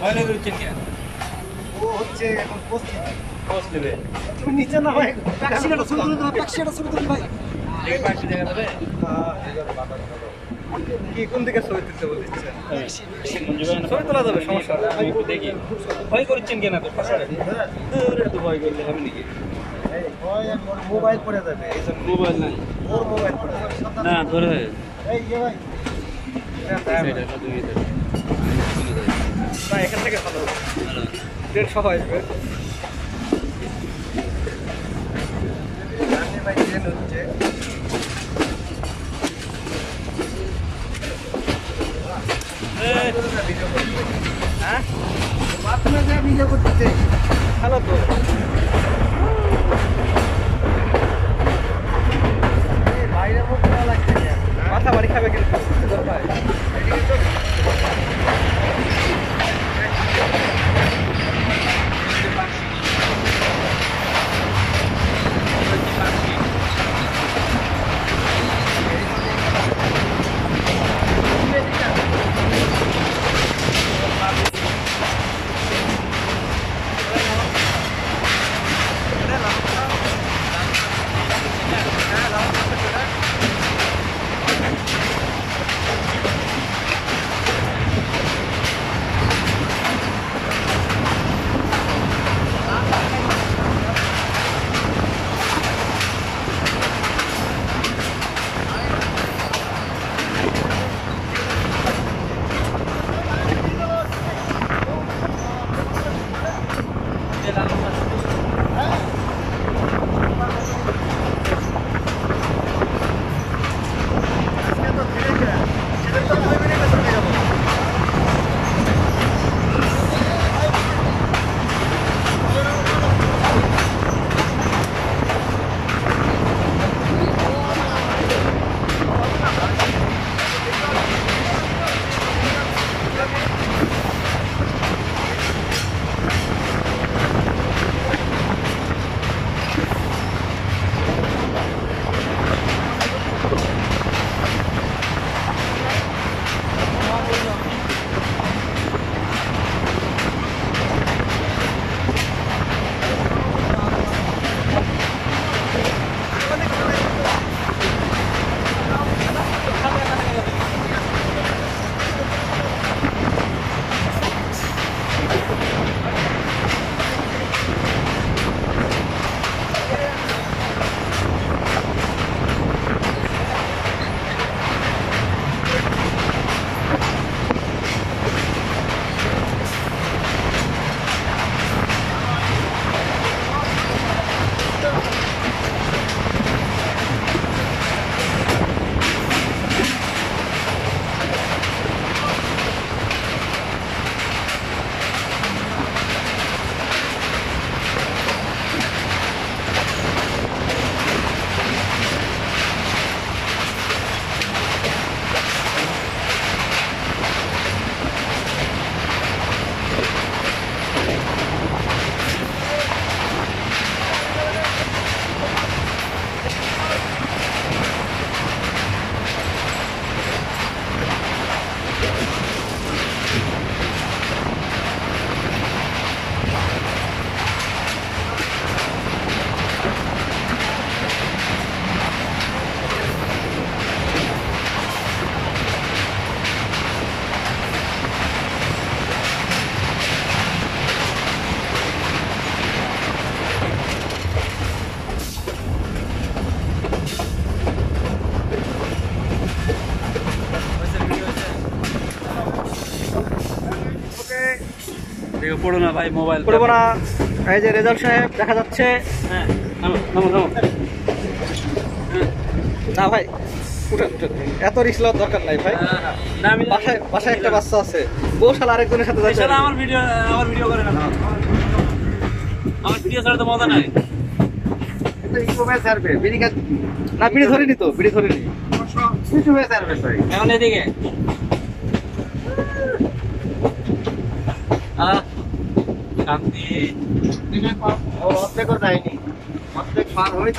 ভয় করছেন কে? ও হচ্ছে এখন প্রস্তুত পোস্ট দেবে। তুমি নিচে না ভাই ট্যাক্সিটা শুরু করে দাও ট্যাক্সিটা শুরু করে ভাই। দেখে পাশে দেখা যাবে? কি কোন দিকে ছবি তুলতে বলছেন ছবি তোলা যাবে সমস্যা আমি একটু দেখি। ভয় করছেন কেন তো এত ভয় করলে হবে নাকি? মোবাইল পড়ে যাবে মোবাইল নাই। ওর মোবাইল পড়ে যাবে না ধরে এই ভাই। না, এখান থেকে ভালো দেড়শো হয় হচ্ছে হ্যাঁ ভিডিও করতেছে ভালো তো? মাথা বাড়ি খাবে কিন্তু। পড়ো না ভাই মোবাইল করব না। এই যে রেজাল্ট সাহেব দেখা যাচ্ছে। হ্যাঁ না ভাই এত রিস্ক লওয়ার দরকার নাই ভাই। না আমি বাসায় বাসায় একটা বাচ্চা আছে। বউ শালা আরেকজনের সাথে যাচ্ছে। আমার ভিডিও আমার ভিডিও করে না। আমার ভিডিও ছাড়া তো মজা নাই। না বিড়ি ধরিনি তো বিড়ি ধরিনি। এখন এদিকে। শান্তি। অর্ধেকও যায়নি অর্ধেক পার হয়ে